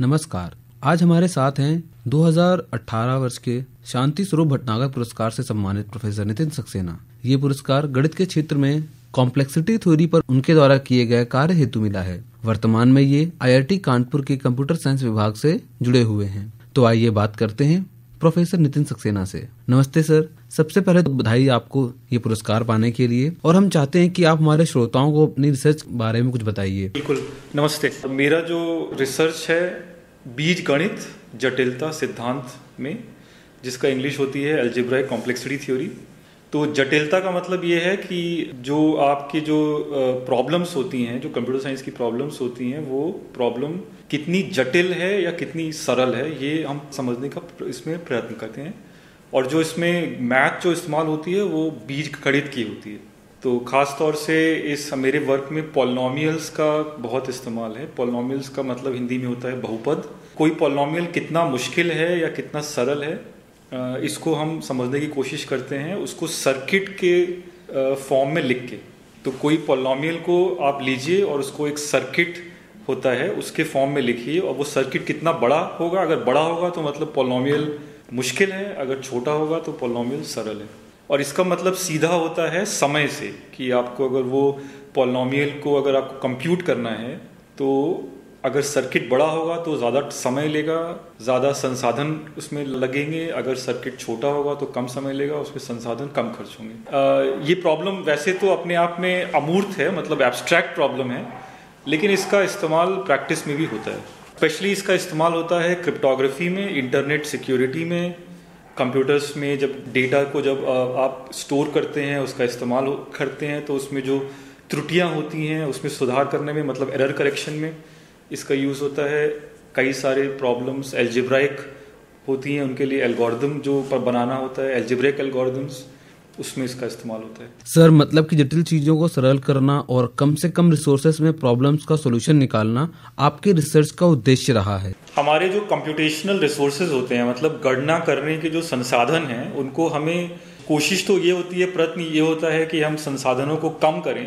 नमस्कार। आज हमारे साथ हैं 2018 वर्ष के शांति स्वरूप भटनागर पुरस्कार से सम्मानित प्रोफेसर नितिन सक्सेना। ये पुरस्कार गणित के क्षेत्र में कॉम्प्लेक्सिटी थ्योरी पर उनके द्वारा किए गए कार्य हेतु मिला है। वर्तमान में ये आईआईटी कानपुर के कंप्यूटर साइंस विभाग से जुड़े हुए हैं। तो आइए बात करते हैं प्रोफेसर नितिन सक्सेना से। नमस्ते, सर। सबसे पहले तो बधाई आपको ये पुरस्कार पाने के लिए। और हम चाहते हैं कि आप हमारे श्रोताओं को अपनी रिसर्च बारे में कुछ बताइए। बिल्कुल। नमस्ते। मेरा जो रिसर्च है, बीज गणित, जटिलता सिद्धांत में, जिसका इंग्लिश होती है एल्जेब्राइक कॉम्प्लेक्सिटी थ्योरी तो जटिलता का मतलब ये है कि जो आपकी जो प्रॉब्लम्स होती हैं, जो कंप्यूटर साइंस की प्रॉब्लम्स होती हैं, वो प्रॉब्लम कितनी जटिल है या कितनी सरल है, ये हम समझने का इसमें प्रयत्न करते हैं। और जो इसमें मैथ जो इस्तेमाल होती है, वो बीज गणित की होती है। तो ख़ास तौर से इस मेरे वर्क में पोलोमियल्स का बहुत इस्तेमाल है। पोलोमियल्स का मतलब हिंदी में होता है बहुपद। कोई पोलोमियल कितना मुश्किल है या कितना सरल है इसको हम समझने की कोशिश करते हैं उसको सर्किट के फॉर्म में लिख के। तो कोई पोलोमियल को आप लीजिए और उसको एक सर्किट होता है, उसके फॉर्म में लिखिए और वो सर्किट कितना बड़ा होगा? अगर बड़ा होगा तो मतलब पोलोमियल मुश्किल है, अगर छोटा होगा तो पोलोमियल सरल है। और इसका मतलब सीधा होता है समय से कि आपको अगर वो पोलोमियल को अगर आपको कंप्यूट करना है तो अगर सर्किट बड़ा होगा तो ज़्यादा समय लेगा, ज़्यादा संसाधन उसमें लगेंगे। अगर सर्किट छोटा होगा तो कम समय लेगा उसमें संसाधन कम खर्च होंगे। ये प्रॉब्लम वैसे तो अपने आप में अमूर्त है मतलब एब्स्ट्रैक्ट प्रॉब्लम है, लेकिन इसका इस्तेमाल प्रैक्टिस में भी होता है। स्पेशली इसका इस्तेमाल होता है क्रिप्टोग्राफी में इंटरनेट सिक्योरिटी में कंप्यूटर्स में। जब डेटा को जब आप स्टोर करते हैं, उसका इस्तेमाल करते हैं तो उसमें जो त्रुटियाँ होती हैं, उसमें सुधार करने में मतलब एरर करेक्शन में इसका यूज़ होता है। कई सारे प्रॉब्लम्स एल्जिब्राइक होती हैं उनके लिए एल्गोरिदम जो पर बनाना होता है एल्जिब्रिक एल्गोरिदम्स उसमें इसका इस्तेमाल होता है। सर मतलब कि जटिल चीज़ों को सरल करना और कम से कम रिसोर्सेस में प्रॉब्लम्स का सोल्यूशन निकालना आपके रिसर्च का उद्देश्य रहा है। हमारे जो कंप्यूटेशनल रिसोर्सेज होते हैं मतलब गणना करने के जो संसाधन हैं उनको हमें कोशिश तो ये होती है प्रयत्न ये होता है कि हम संसाधनों को कम करें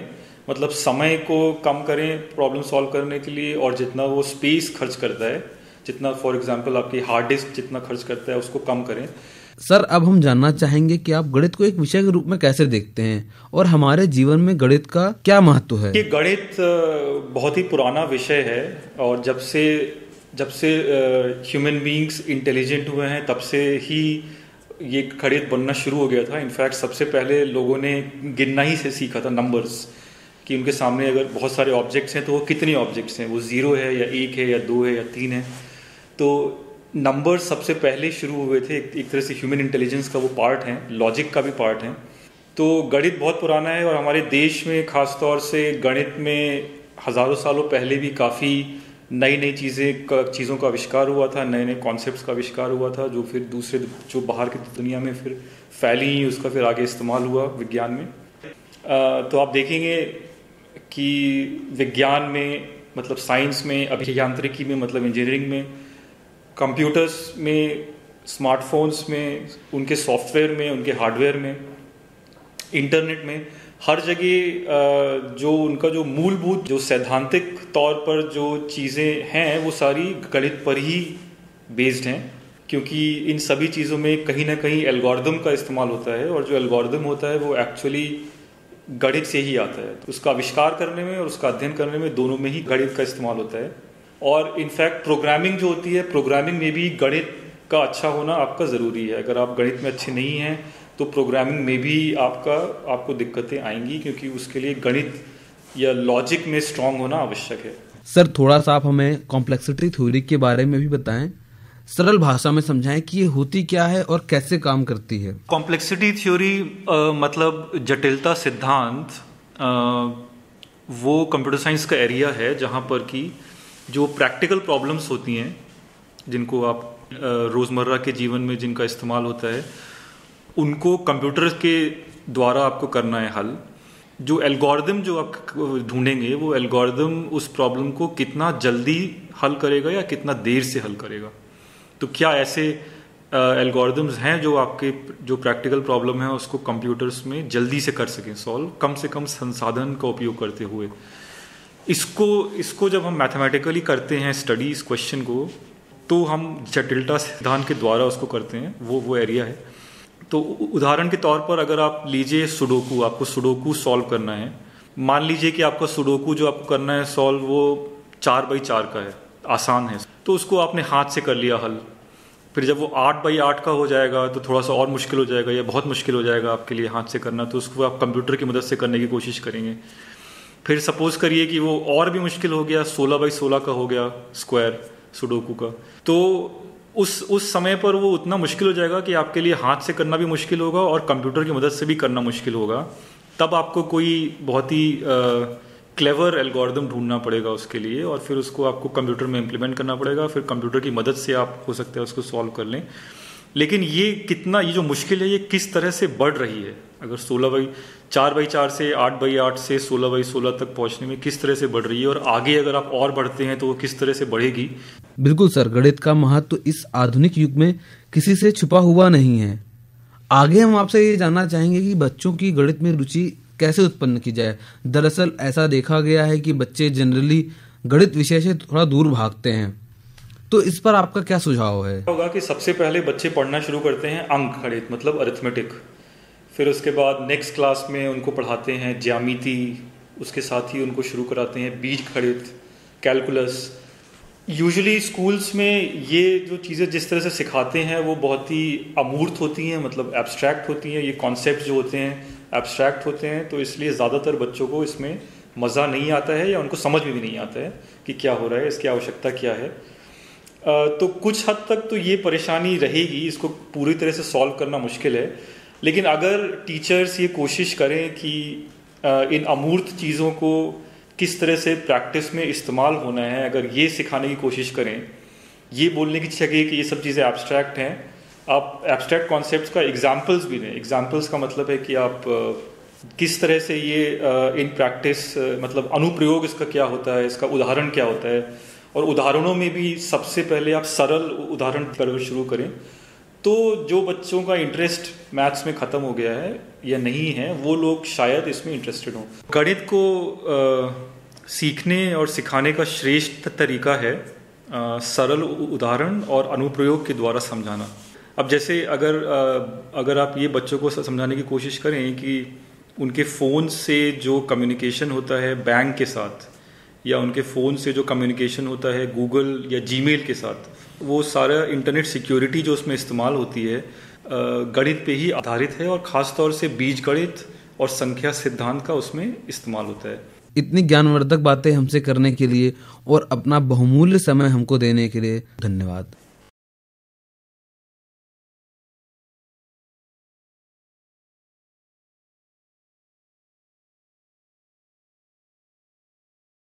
मतलब समय को कम करें प्रॉब्लम सॉल्व करने के लिए और जितना वो स्पेस खर्च करता है जितना फॉर एग्ज़ाम्पल आपकी हार्ड डिस्क जितना खर्च करता है उसको कम करें। सर अब हम जानना चाहेंगे कि आप गणित को एक विषय के रूप में कैसे देखते हैं और हमारे जीवन में गणित का क्या महत्व है? ये गणित बहुत ही पुराना विषय है और जब से जब से ह्यूमन बींग्स इंटेलिजेंट हुए हैं तब से ही ये गणित बनना शुरू हो गया था। इनफैक्ट सबसे पहले लोगों ने गिनना ही से सीखा था नंबर्स कि उनके सामने अगर बहुत सारे ऑब्जेक्ट्स हैं तो वो कितने ऑब्जेक्ट्स हैं? वो ज़ीरो है या एक है या दो है या तीन है? तो नंबर सबसे पहले शुरू हुए थे, एक तरह से ह्यूमन इंटेलिजेंस का वो पार्ट है लॉजिक का भी पार्ट है। तो गणित बहुत पुराना है और हमारे देश में ख़ास तौर से गणित में हज़ारों सालों पहले भी काफ़ी नई नई चीज़ें चीज़ों का आविष्कार हुआ था नए नए कॉन्सेप्ट्स का आविष्कार हुआ था, जो फिर दूसरे, जो बाहर की दुनिया में फिर फैली, उसका फिर आगे इस्तेमाल हुआ विज्ञान में। तो आप देखेंगे कि विज्ञान में मतलब साइंस में अभियांत्रिकी में मतलब इंजीनियरिंग में कंप्यूटर्स में स्मार्टफोन्स में, उनके सॉफ्टवेयर में, उनके हार्डवेयर में इंटरनेट में, हर जगह जो उनका जो मूलभूत, जो सैद्धांतिक तौर पर जो चीज़ें हैं, वो सारी गणित पर ही बेस्ड हैं। क्योंकि इन सभी चीज़ों में कहीं ना कहीं एल्गोरिदम का इस्तेमाल होता है और जो एल्गोरिदम होता है, वो एक्चुअली गणित से ही आता है। तो उसका आविष्कार करने में और उसका अध्ययन करने में दोनों में ही गणित का इस्तेमाल होता है। और इनफैक्ट प्रोग्रामिंग जो होती है प्रोग्रामिंग में भी गणित का अच्छा होना आपका ज़रूरी है। अगर आप गणित में अच्छे नहीं हैं तो प्रोग्रामिंग में भी आपका, आपको दिक्कतें आएँगी क्योंकि उसके लिए गणित या लॉजिक में स्ट्रांग होना आवश्यक है। सर, थोड़ा सा आप हमें कॉम्प्लेक्सिटी थ्योरी के बारे में भी बताएँ। सरल भाषा में समझाएँ कि ये होती क्या है और कैसे काम करती है। कॉम्प्लेक्सिटी थ्योरी मतलब जटिलता सिद्धांत वो कंप्यूटर साइंस का एरिया है जहाँ पर कि जो प्रैक्टिकल प्रॉब्लम्स होती हैं, जिनको आप रोज़मर्रा के जीवन में जिनका इस्तेमाल होता है, उनको कंप्यूटर के द्वारा आपको करना है हल। जो एल्गोरिदम जो आप ढूंढेंगे, वो एल्गोरिदम उस प्रॉब्लम को कितना जल्दी हल करेगा या कितना देर से हल करेगा। तो क्या ऐसे एल्गोरिदम्स uh, हैं जो आपके जो प्रैक्टिकल प्रॉब्लम है उसको कंप्यूटर्स में जल्दी से कर सकें सॉल्व कम से कम संसाधन का उपयोग करते हुए? इसको इसको जब हम मैथमेटिकली करते हैं स्टडी इस क्वेश्चन को तो हम जटिलता सिद्धांत के द्वारा उसको करते हैं वो वो एरिया है। तो उदाहरण के तौर पर अगर आप लीजिए सुडोकू आपको सुडोकू सॉल्व करना है। मान लीजिए कि आपका सुडोकू जो आपको करना है सॉल्व वो चार बाई चार का है। आसान है। तो उसको आपने हाथ से कर लिया हल। फिर जब वो आठ बाई आठ का हो जाएगा तो थोड़ा सा और मुश्किल हो जाएगा या बहुत मुश्किल हो जाएगा आपके लिए हाथ से करना तो उसको आप कंप्यूटर की मदद से करने की कोशिश करेंगे। फिर सपोज़ करिए कि वो और भी मुश्किल हो गया, सोलह बाई सोलह का हो गया स्क्वायर सुडोकू का। तो उस उस समय पर वो उतना मुश्किल हो जाएगा कि आपके लिए हाथ से करना भी मुश्किल होगा और कंप्यूटर की मदद से भी करना मुश्किल होगा। तब आपको कोई बहुत ही क्लेवर एल्गोरिदम ढूंढना पड़ेगा उसके लिए और फिर उसको आपको कंप्यूटर में इम्प्लीमेंट करना पड़ेगा। फिर कंप्यूटर की मदद से आप, हो सकता है उसको सॉल्व कर लें। लेकिन ये कितना, ये जो मुश्किल है, ये किस तरह से बढ़ रही है? अगर सोलह बाई, चार बाई चार से आठ बाई आठ से सोलह बाई सोलह तक पहुँचने में किस तरह से बढ़ रही है? और आगे अगर आप और बढ़ते हैं तो वो किस तरह से बढ़ेगी? बिल्कुल सर, गणित का महत्व तो इस आधुनिक युग में किसी से छुपा हुआ नहीं है। आगे हम आपसे ये जानना चाहेंगे कि बच्चों की गणित में रुचि कैसे उत्पन्न की जाए? दरअसल ऐसा देखा गया है कि बच्चे जनरली गणित विषय से थोड़ा दूर भागते हैं। तो इस पर आपका क्या सुझाव है? होगा कि सबसे पहले बच्चे पढ़ना शुरू करते हैं अंक गणित मतलब अरिथमेटिक फिर उसके बाद नेक्स्ट क्लास में उनको पढ़ाते हैं ज्यामिति, उसके साथ ही उनको शुरू कराते हैं बीज गणित कैलकुलस यूजुअली स्कूल्स में ये जो चीज़ें जिस तरह से सिखाते हैं, वो बहुत ही अमूर्त होती हैं मतलब एब्स्ट्रैक्ट होती हैं, ये कॉन्सेप्ट जो होते हैं एब्स्ट्रैक्ट होते हैं तो इसलिए ज़्यादातर बच्चों को इसमें मज़ा नहीं आता है या उनको समझ में भी नहीं आता है कि क्या हो रहा है, इसकी आवश्यकता क्या है। तो कुछ हद तक तो ये परेशानी रहेगी, इसको पूरी तरह से सॉल्व करना मुश्किल है। लेकिन अगर टीचर्स ये कोशिश करें कि इन अमूर्त चीज़ों को किस तरह से प्रैक्टिस में इस्तेमाल होना है, अगर ये सिखाने की कोशिश करें, ये बोलने की जगह कि ये सब चीज़ें एब्स्ट्रैक्ट हैं आप एब्स्ट्रैक्ट कॉन्सेप्ट का एग्जाम्पल्स भी दें। एग्जाम्पल्स का मतलब है कि आप किस तरह से ये इन प्रैक्टिस मतलब अनुप्रयोग इसका क्या होता है इसका उदाहरण क्या होता है? और उदाहरणों में भी सबसे पहले आप सरल उदाहरण कर शुरू करें। तो जो बच्चों का इंटरेस्ट मैथ्स में ख़त्म हो गया है या नहीं है वो लोग शायद इसमें इंटरेस्टेड हों। गणित को आ, सीखने और सिखाने का श्रेष्ठ तरीका है आ, सरल उदाहरण और अनुप्रयोग के द्वारा समझाना। अब जैसे अगर अगर आप ये बच्चों को समझाने की कोशिश करें कि उनके फ़ोन से जो कम्युनिकेशन होता है बैंक के साथ, या उनके फ़ोन से जो कम्युनिकेशन होता है गूगल या जीमेल के साथ, वो सारा इंटरनेट सिक्योरिटी जो उसमें इस्तेमाल होती है गणित पे ही आधारित है और ख़ास तौर से बीज गणित और संख्या सिद्धांत का उसमें इस्तेमाल होता है। इतनी ज्ञानवर्धक बातें हमसे करने के लिए और अपना बहुमूल्य समय हमको देने के लिए धन्यवाद।